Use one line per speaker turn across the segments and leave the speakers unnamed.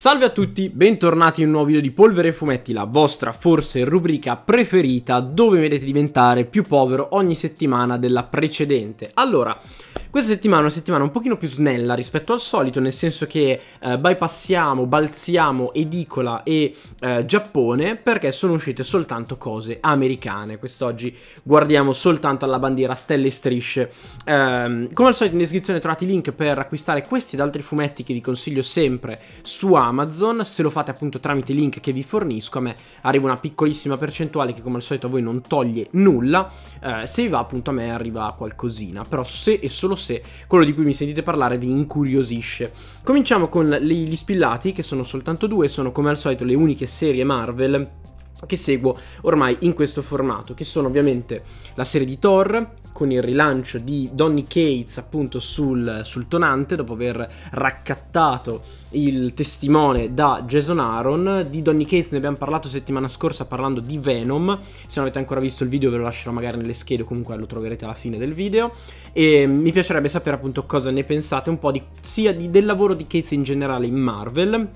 Salve a tutti, bentornati in un nuovo video di Polvere e Fumetti, la vostra forse rubrica preferita dove vedete diventare più povero ogni settimana della precedente. Allora, questa settimana è una settimana un pochino più snella rispetto al solito, nel senso che eh, bypassiamo, balziamo edicola e eh, Giappone perché sono uscite soltanto cose americane. Quest'oggi guardiamo soltanto alla bandiera stelle e strisce. Eh, come al solito in descrizione trovate i link per acquistare questi ed altri fumetti che vi consiglio sempre su Amazon. Se lo fate appunto tramite i link che vi fornisco, a me arriva una piccolissima percentuale che come al solito a voi non toglie nulla. Eh, se vi va appunto a me arriva qualcosina, però se e solo se quello di cui mi sentite parlare vi incuriosisce. Cominciamo con gli spillati, che sono soltanto due, sono come al solito le uniche serie Marvel che seguo ormai in questo formato, che sono ovviamente la serie di Thor, con il rilancio di Donny Cates appunto sul, sul, tonante dopo aver raccattato il testimone da Jason Aaron. Di Donny Cates ne abbiamo parlato settimana scorsa parlando di Venom. Se non avete ancora visto il video ve lo lascerò magari nelle schede comunque lo troverete alla fine del video. E mi piacerebbe sapere appunto cosa ne pensate un po' di, sia di, del lavoro di Cates in generale in Marvel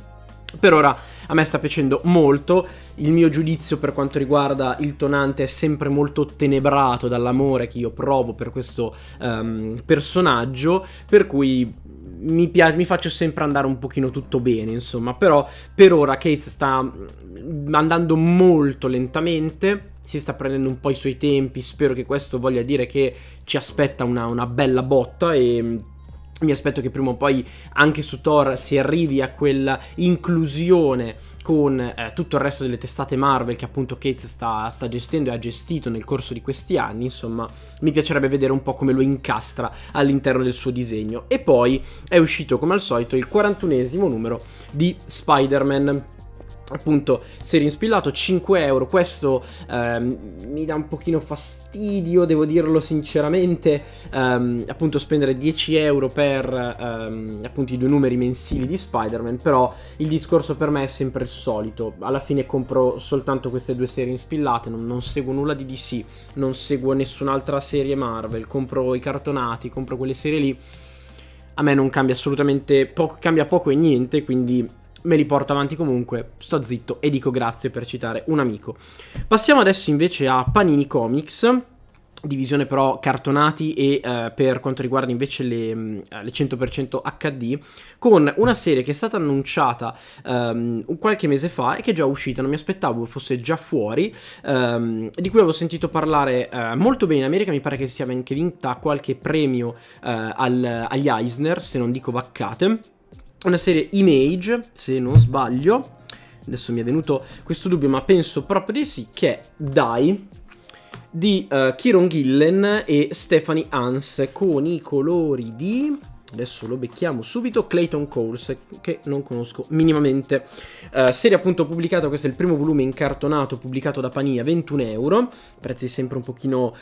per ora a me sta piacendo molto, il mio giudizio per quanto riguarda il tonante è sempre molto tenebrato dall'amore che io provo per questo um, personaggio, per cui mi, piace, mi faccio sempre andare un pochino tutto bene, insomma, però per ora Kate sta andando molto lentamente, si sta prendendo un po' i suoi tempi, spero che questo voglia dire che ci aspetta una, una bella botta e mi aspetto che prima o poi anche su Thor si arrivi a quella inclusione con eh, tutto il resto delle testate Marvel che appunto Cates sta, sta, gestendo e ha gestito nel corso di questi anni, insomma mi piacerebbe vedere un po' come lo incastra all'interno del suo disegno. E poi è uscito come al solito il 41esimo numero di Spider-Man appunto serie inspillato 5 euro. Questo ehm, mi dà un pochino fastidio devo dirlo sinceramente. Ehm, appunto spendere 10 euro per ehm, appunto i due numeri mensili di Spider-Man però il discorso per me è sempre il solito. Alla fine compro soltanto queste due serie inspillate non, non seguo nulla di DC non seguo nessun'altra serie Marvel. Compro i cartonati compro quelle serie lì. A me non cambia assolutamente poco cambia poco e niente quindi me li porto avanti comunque, sto zitto e dico grazie per citare un amico. Passiamo adesso invece a Panini Comics, divisione però cartonati e uh, per quanto riguarda invece le, mm, le, 100% HD con una serie che è stata annunciata um, qualche mese fa e che è già uscita, non mi aspettavo fosse già fuori um, di cui avevo sentito parlare uh, molto bene in America, mi pare che sia anche vinta qualche premio uh, al, agli Eisner se non dico vaccate una serie Image, se non sbaglio. Adesso mi è venuto questo dubbio, ma penso proprio di sì, che è Die di uh, Kieron Gillen e Stephanie Hans con i colori di... Adesso lo becchiamo subito, Clayton Coles, che non conosco minimamente. Uh, serie appunto pubblicata, questo è il primo volume incartonato pubblicato da Panini a 21 euro. Prezzi sempre un pochino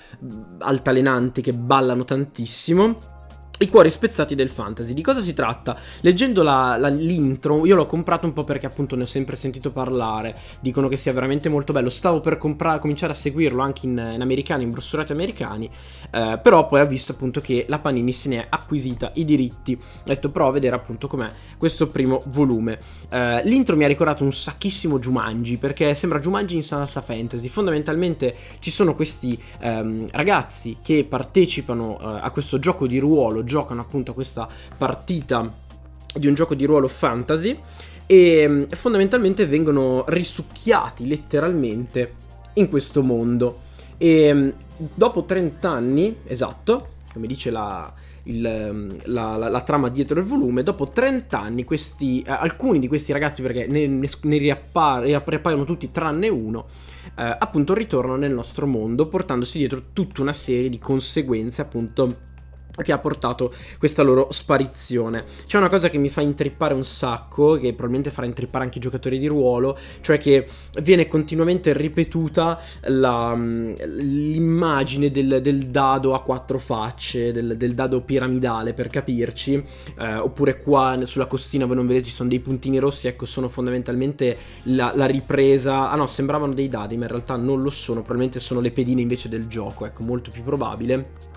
altalenanti che ballano tantissimo. I cuori spezzati del fantasy. Di cosa si tratta? Leggendo l'intro, io l'ho comprato un po' perché appunto ne ho sempre sentito parlare. Dicono che sia veramente molto bello. Stavo per cominciare a seguirlo anche in, in americani, in brossurati americani. Eh, però poi ho visto appunto che la Panini se ne è acquisita i diritti. Ho detto provo a vedere appunto com'è questo primo volume. Eh, l'intro mi ha ricordato un sacchissimo Jumanji perché sembra Jumanji in salsa fantasy. Fondamentalmente ci sono questi ehm, ragazzi che partecipano eh, a questo gioco di ruolo giocano appunto questa partita di un gioco di ruolo fantasy e mm, fondamentalmente vengono risucchiati letteralmente in questo mondo. E mm, dopo 30 anni, esatto, come dice la, il, mm, la, la, la, trama dietro il volume, dopo 30 anni questi, eh, alcuni di questi ragazzi, perché ne, ne, ne riappaiono tutti tranne uno, eh, appunto ritornano nel nostro mondo portandosi dietro tutta una serie di conseguenze appunto che ha portato questa loro sparizione. C'è una cosa che mi fa intrippare un sacco, che probabilmente farà intrippare anche i giocatori di ruolo, cioè che viene continuamente ripetuta la, mm, l'immagine del, del, dado a quattro facce, del, del dado piramidale per capirci, eh, oppure qua sulla costina voi non vedete ci sono dei puntini rossi, ecco sono fondamentalmente la, la ripresa, ah no sembravano dei dadi ma in realtà non lo sono, probabilmente sono le pedine invece del gioco, ecco molto più probabile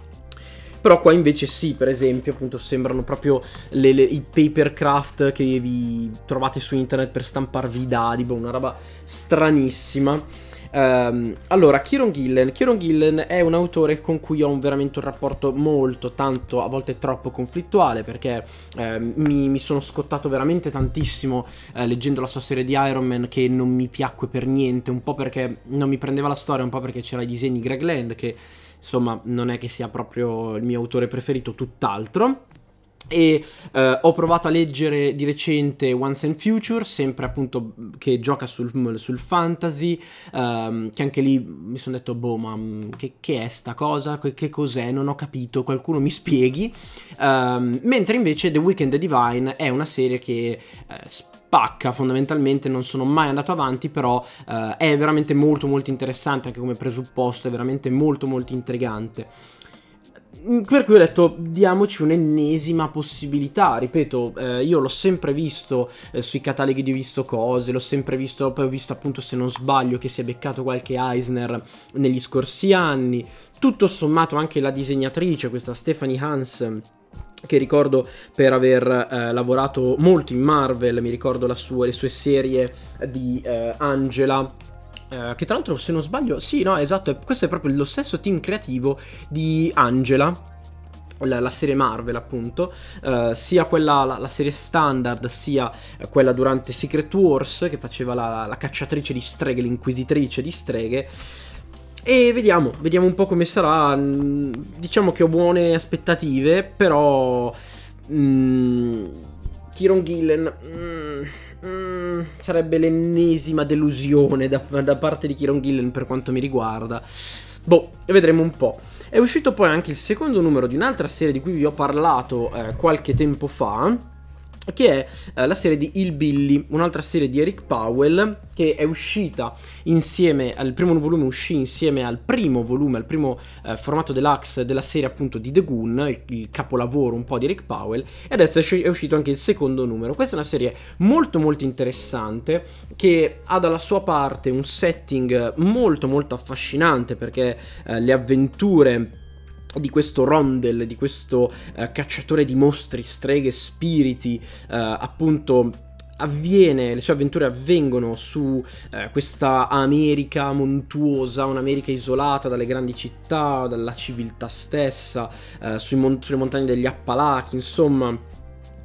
Però qua invece sì, per esempio, appunto sembrano proprio le, le, i papercraft che vi trovate su internet per stamparvi i dadi, boh, una roba stranissima. Um, allora, Kieron Gillen. Kieron Gillen è un autore con cui ho un, veramente un rapporto molto, tanto, a volte troppo conflittuale, perché eh, mi, mi, sono scottato veramente tantissimo eh, leggendo la sua serie di Iron Man che non mi piacque per niente, un po' perché non mi prendeva la storia, un po' perché c'era i disegni Greg Land, che insomma non è che sia proprio il mio autore preferito, tutt'altro. E eh, ho provato a leggere di recente Once and Future, sempre appunto che gioca sul, sul fantasy, um, che anche lì mi sono detto, boh, ma mm, che, che, è sta cosa? Che, che, cos'è? Non ho capito, qualcuno mi spieghi. Um, mentre invece The Weekend Divine è una serie che eh, spacca fondamentalmente, non sono mai andato avanti, però eh, è veramente molto molto interessante anche come presupposto, è veramente molto molto intrigante. Mm, per cui ho detto diamoci un'ennesima possibilità, ripeto, eh, io l'ho sempre visto eh, sui cataloghi di visto cose, l'ho sempre visto, poi ho visto appunto se non sbaglio che si è beccato qualche Eisner negli scorsi anni, tutto sommato anche la disegnatrice, questa Stephanie Hans che ricordo per aver eh, lavorato molto in Marvel, mi ricordo sua, le sue serie di eh, Angela eh, che tra l'altro, se non sbaglio, sì, no, esatto, questo è proprio lo stesso team creativo di Angela. La, la serie Marvel, appunto, uh, sia quella, la, la, serie standard, sia quella durante Secret Wars, che faceva la, la cacciatrice di streghe, l'inquisitrice di streghe. E vediamo, vediamo un po' come sarà. Mm, diciamo che ho buone aspettative, però. Mm, Kieron Gillen. Mm, mm, sarebbe l'ennesima delusione da, da parte di Kieron Gillen per quanto mi riguarda. Boh, vedremo un po'. È uscito poi anche il secondo numero di un'altra serie di cui vi ho parlato eh, qualche tempo fa che è eh, la serie di Il Billy, un'altra serie di Eric Powell che è uscita insieme al primo volume uscì insieme al primo volume, al primo eh, formato deluxe della serie appunto di The Goon, il, il, capolavoro un po' di Eric Powell e adesso è, uscito anche il secondo numero. Questa è una serie molto molto interessante che ha dalla sua parte un setting molto molto affascinante perché eh, le avventure di questo Rondel, di questo uh, cacciatore di mostri, streghe, spiriti, uh, appunto avviene, le sue avventure avvengono su eh, questa America montuosa, un'America isolata dalle grandi città, dalla civiltà stessa, eh, mon- sulle montagne degli Appalachi, insomma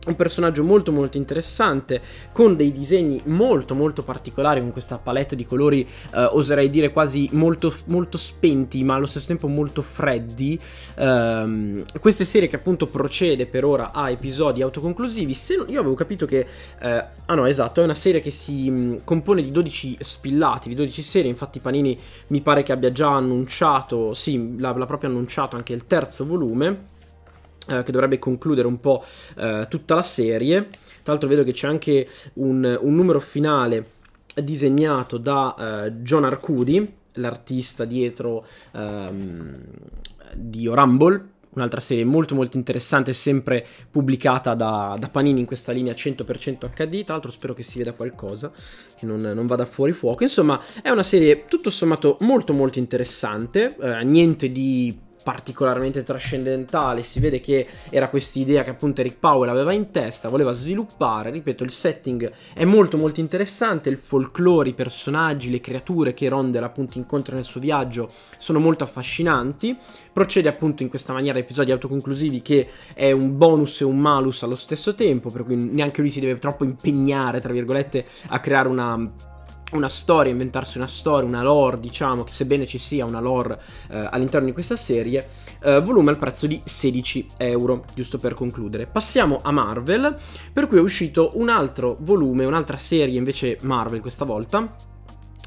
un personaggio molto molto interessante con dei disegni molto molto particolari con questa palette di colori eh, oserei dire quasi molto, molto spenti ma allo stesso tempo molto freddi. Um, queste serie che appunto procede per ora a episodi autoconclusivi se non, io avevo capito che eh, ah no esatto è una serie che si mh, compone di 12 spillati di 12 serie infatti Panini mi pare che abbia già annunciato sì l'ha proprio annunciato anche il terzo volume eh, che dovrebbe concludere un po' eh, tutta la serie. Tra l'altro vedo che c'è anche un, un numero finale disegnato da eh, John Arcudi, l'artista dietro ehm, di Orumble, un'altra serie molto molto interessante, sempre pubblicata da, da, Panini in questa linea 100% HD, tra l'altro spero che si veda qualcosa, che non, non, vada fuori fuoco, insomma è una serie tutto sommato molto molto interessante, eh, niente di particolarmente trascendentale, si vede che era questa idea che appunto Eric Powell aveva in testa, voleva sviluppare, ripeto, il setting è molto molto interessante, il folklore, i personaggi, le creature che Rondell appunto incontra nel suo viaggio sono molto affascinanti, procede appunto in questa maniera episodi autoconclusivi che è un bonus e un malus allo stesso tempo, per cui neanche lui si deve troppo impegnare, tra virgolette, a creare una una storia, inventarsi una storia, una lore, diciamo, che sebbene ci sia una lore eh, all'interno di questa serie, eh, volume al prezzo di 16 euro, giusto per concludere. Passiamo a Marvel, per cui è uscito un altro volume, un'altra serie invece Marvel questa volta,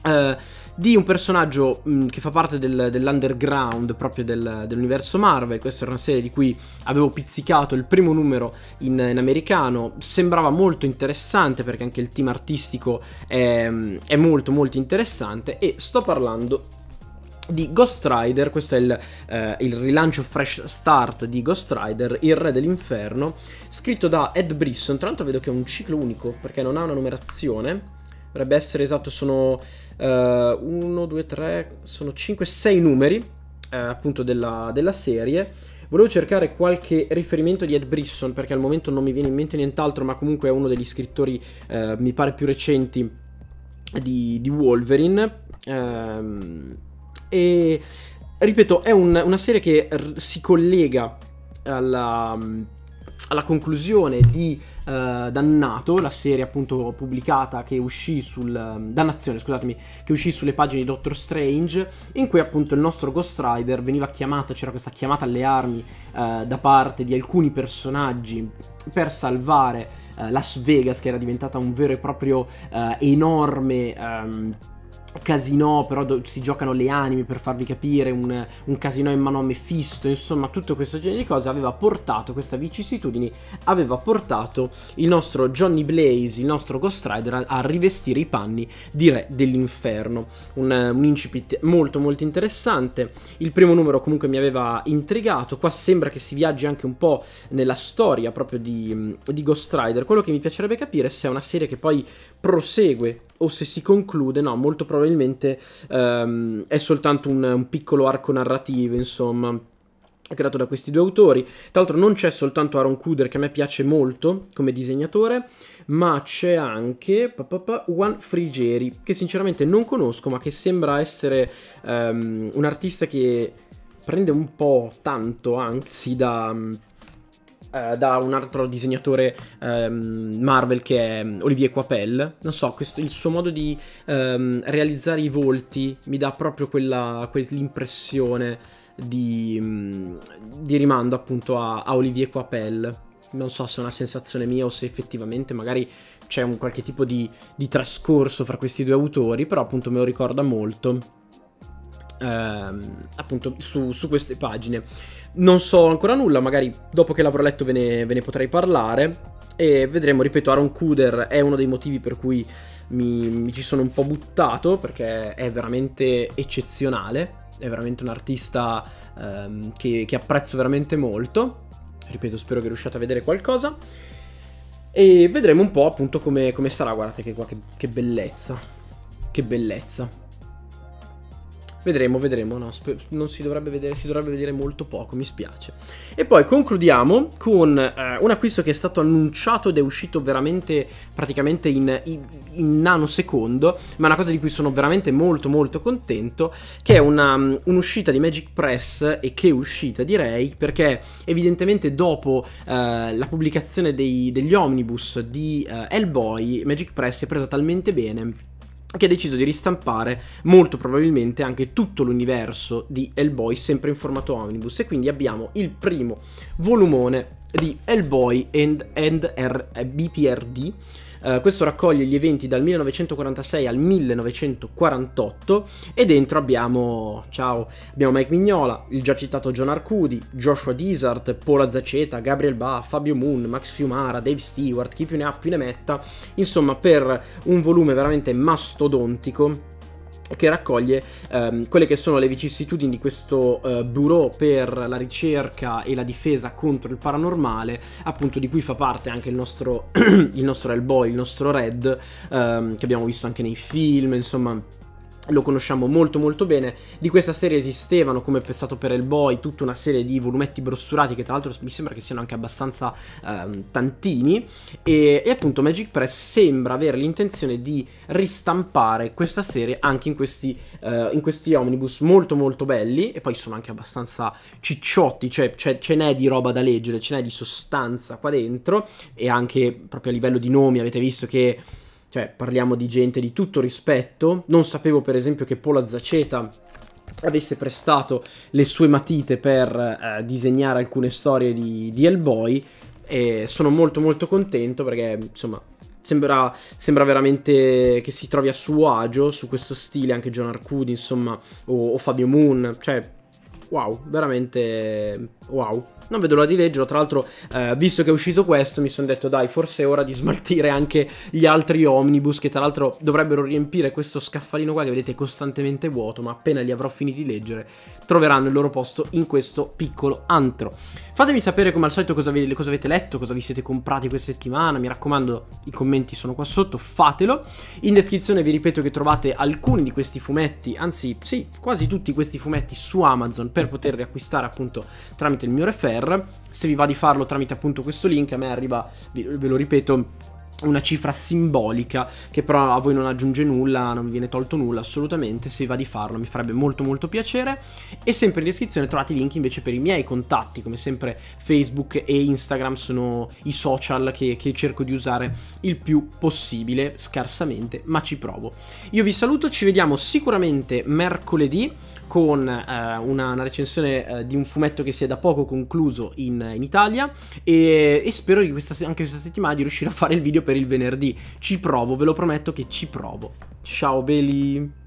eh, di un personaggio mh, che fa parte del, dell'underground proprio del, dell'universo Marvel. Questa era una serie di cui avevo pizzicato il primo numero in, in americano. Sembrava molto interessante perché anche il team artistico è, è molto molto interessante. E sto parlando di Ghost Rider, questo è il, eh, il, rilancio fresh start di Ghost Rider, Il Re dell'Inferno, scritto da Ed Brisson, tra l'altro vedo che è un ciclo unico perché non ha una numerazione, dovrebbe essere esatto, sono 1, 2, 3, sono 5, 6 numeri eh, appunto della, della, serie. Volevo cercare qualche riferimento di Ed Brisson perché al momento non mi viene in mente nient'altro, ma comunque è uno degli scrittori, eh, mi pare, più recenti di, di Wolverine. Ehm, e ripeto, è un, una serie che r- si collega alla, alla conclusione di uh, Dannato, la serie appunto pubblicata che uscì sul... Dannazione, scusatemi, che uscì sulle pagine di Doctor Strange, in cui appunto il nostro Ghost Rider veniva chiamato, c'era questa chiamata alle armi uh, da parte di alcuni personaggi per salvare uh, Las Vegas, che era diventata un vero e proprio enorme... Um, casino, però si giocano le anime per farvi capire, un, un casino in mano a Mephisto, insomma tutto questo genere di cose aveva portato, questa vicissitudine aveva portato il nostro Johnny Blaze, il nostro Ghost Rider a, a rivestire i panni di re dell'inferno. Un, un incipit molto molto interessante, il primo numero comunque mi aveva intrigato, qua sembra che si viaggi anche un po' nella storia proprio di, di Ghost Rider, quello che mi piacerebbe capire è se è una serie che poi prosegue o se si conclude, no, molto probabilmente um, è soltanto un, un piccolo arco narrativo, insomma creato da questi due autori. Tra l'altro non c'è soltanto Aaron Kuder che a me piace molto come disegnatore, ma c'è anche Juan Frigeri che sinceramente non conosco ma che sembra essere um, un artista che prende un po' tanto anzi da eh, da un altro disegnatore ehm, Marvel che è Olivier Coipel. Non so, questo, il suo modo di ehm, realizzare i volti mi dà proprio quella, quell'impressione di, mm, di, rimando appunto a, a Olivier Coipel. Non so se è una sensazione mia o se effettivamente magari c'è un qualche tipo di, di trascorso fra questi due autori, però appunto me lo ricorda molto. Ehm, appunto su, su queste pagine. Non so ancora nulla, magari dopo che l'avrò letto ve ne, ve ne potrei parlare. E vedremo, ripeto, Aaron Kuder è uno dei motivi per cui mi, mi, ci sono un po' buttato, perché è veramente eccezionale. È veramente un artista ehm, che, che apprezzo veramente molto. Ripeto, spero che riusciate a vedere qualcosa. E vedremo un po' appunto come, come sarà. Guardate che qua, che, che bellezza. Che bellezza. Vedremo, vedremo, no, non si dovrebbe vedere, si dovrebbe vedere molto poco, mi spiace. E poi concludiamo con eh, un acquisto che è stato annunciato ed è uscito veramente praticamente in, in, in, nanosecondo, ma è una cosa di cui sono veramente molto molto contento, che è una, um, un'uscita di Magic Press e che uscita direi, perché evidentemente dopo eh, la pubblicazione dei, degli omnibus di eh, Hellboy, Magic Press si è presa talmente bene che ha deciso di ristampare molto probabilmente anche tutto l'universo di Hellboy sempre in formato omnibus. E quindi abbiamo il primo volumone di Hellboy and, and R, BPRD Uh, questo raccoglie gli eventi dal 1946 al 1948 e dentro abbiamo, ciao, abbiamo Mike Mignola, il già citato John Arcudi, Joshua Dizart, Paula Zaceta, Gabriel Ba, Fabio Moon, Max Fiumara, Dave Stewart, chi più ne ha più ne metta, insomma per un volume veramente mastodontico che raccoglie ehm, quelle che sono le vicissitudini di questo eh, bureau per la ricerca e la difesa contro il paranormale, appunto di cui fa parte anche il nostro, il nostro Hellboy, il nostro Red, ehm, che abbiamo visto anche nei film, insomma lo conosciamo molto molto bene. Di questa serie esistevano, come è stato per Hellboy, tutta una serie di volumetti brossurati che tra l'altro mi sembra che siano anche abbastanza ehm, tantini. E, e, appunto Magic Press sembra avere l'intenzione di ristampare questa serie anche in questi, eh, in questi omnibus molto molto belli. E poi sono anche abbastanza cicciotti, cioè ce n'è di roba da leggere, ce n'è di sostanza qua dentro. E anche proprio a livello di nomi avete visto che cioè parliamo di gente di tutto rispetto. Non sapevo per esempio che Paula Zaceta avesse prestato le sue matite per eh, disegnare alcune storie di, di Hellboy e sono molto molto contento perché insomma Sembra, sembra, veramente che si trovi a suo agio su questo stile anche John Arcudi, insomma, o, o Fabio Moon, cioè, wow, veramente wow. Non vedo l'ora di leggerlo. Tra l'altro, eh, visto che è uscito questo, mi sono detto, dai, forse è ora di smaltire anche gli altri omnibus, che tra l'altro dovrebbero riempire questo scaffalino qua che vedete costantemente vuoto, ma appena li avrò finiti di leggere, troveranno il loro posto in questo piccolo antro. Fatemi sapere come al solito cosa, vi, cosa avete letto, cosa vi siete comprati questa settimana, mi raccomando, i commenti sono qua sotto, fatelo. In descrizione vi ripeto che trovate alcuni di questi fumetti, anzi sì, quasi tutti questi fumetti su Amazon per poterli acquistare appunto tramite il mio refer. Se vi va di farlo tramite appunto questo link, a me arriva, ve lo ripeto, una cifra simbolica che però a voi non aggiunge nulla, non vi viene tolto nulla assolutamente, se vi va di farlo mi farebbe molto molto piacere e sempre in descrizione trovate i link invece per i miei contatti, come sempre Facebook e Instagram sono i social che, che cerco di usare il più possibile, scarsamente, ma ci provo. Io vi saluto, ci vediamo sicuramente mercoledì con eh, una, una, recensione eh, di un fumetto che si è da poco concluso in, in Italia e, e spero questa, anche questa settimana di riuscire a fare il video per il venerdì. Ci provo, ve lo prometto che ci provo. Ciao Beli!